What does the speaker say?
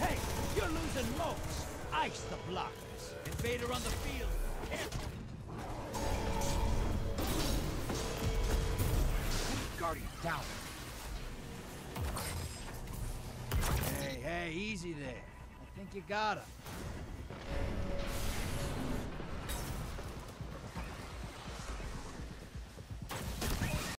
Hey, you're losing most. Ice the blockers. Invader on the field. Careful. Guardian down. Hey, hey, easy there. I think you got him.